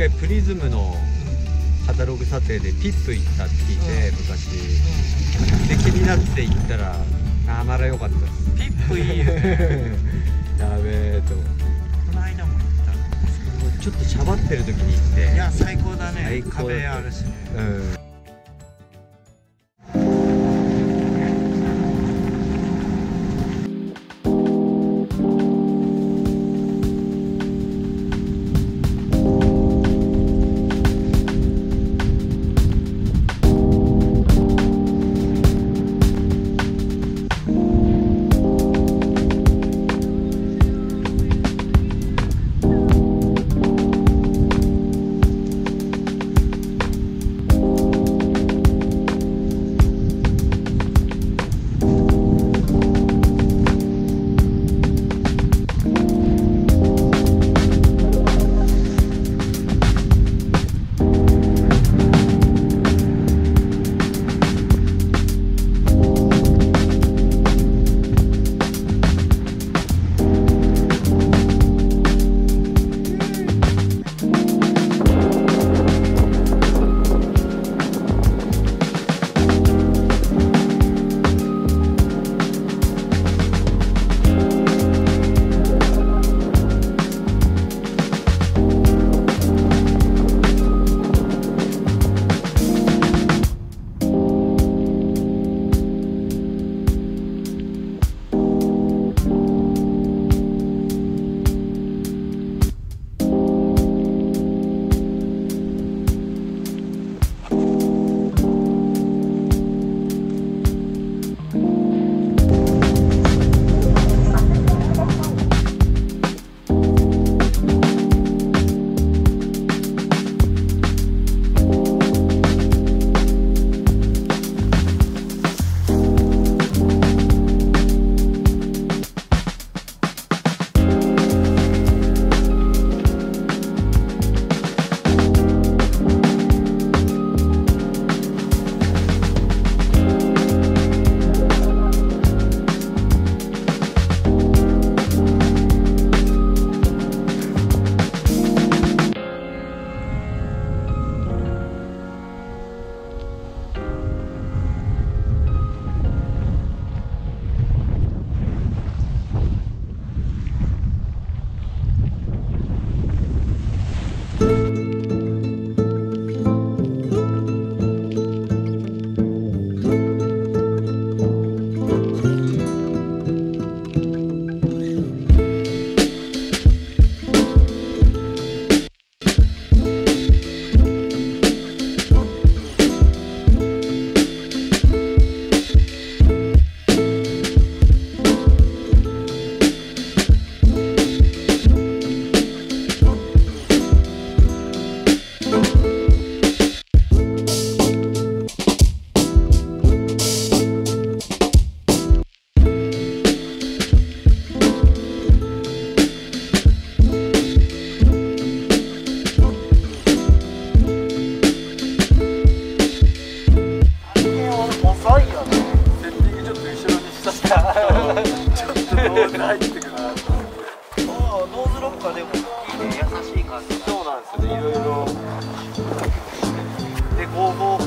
回プリズムのカタログ撮影でピップ行ったって聞いて、うん。昔。で気になって行ったらあまだ良かったです。ピップいいよね。やべえと。この間も行った。ちょっとしゃばってる時に行って。いや最高だね。壁あるしね。うん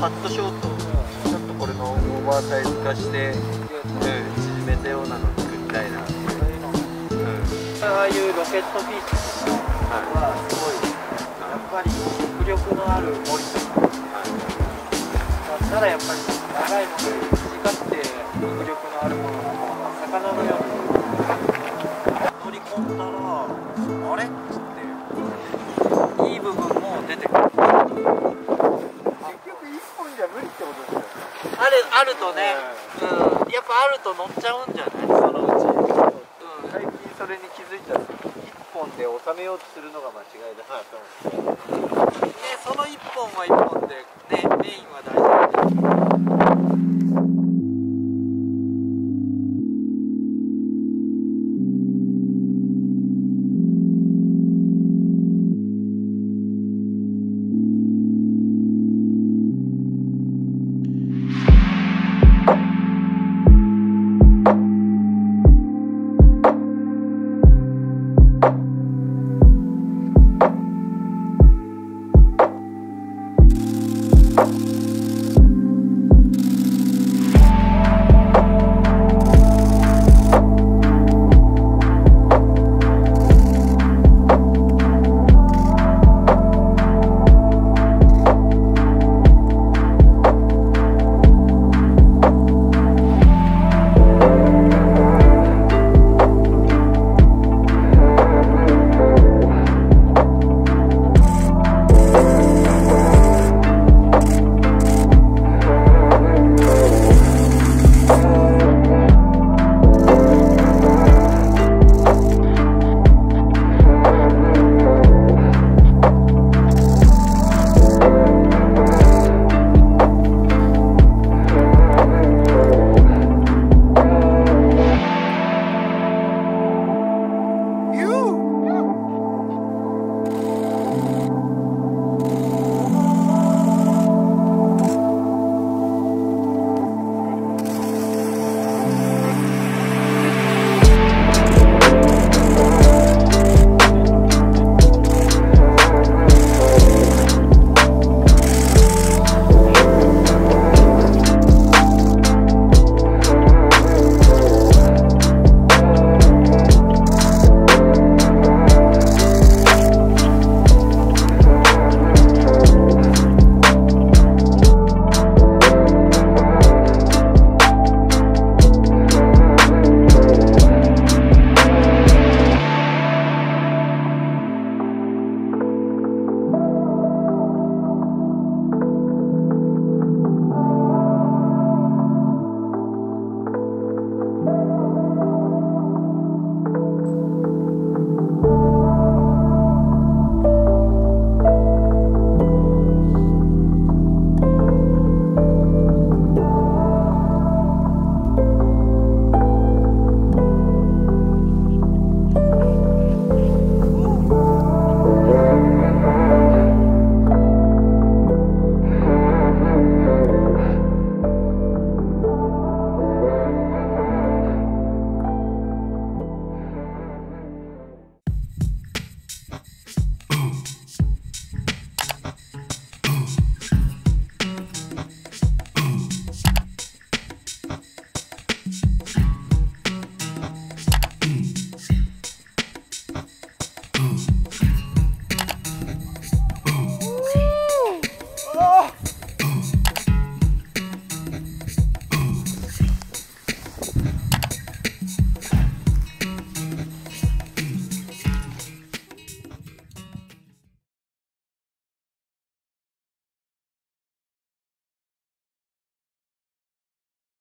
カットショート。ちょっとこれのオーバーサイズ化して、うん、縮めたようなの作りたいな、うん、ああいうロケットピースはすごいやっぱり迫力のある森。とかだったらやっぱり長いものより短くて迫力のあるもの魚のように。乗り込んだらあれ？っていい部分も出てくる。結局1本じゃ無理ってことですよね。ああるとね、うん、やっぱあると乗っちゃうんじゃないそのうち、うん、最近それに気づいんです1本で収めようとするのが間違いだなと思って、ね、その1本は1本でねメインは大事だけ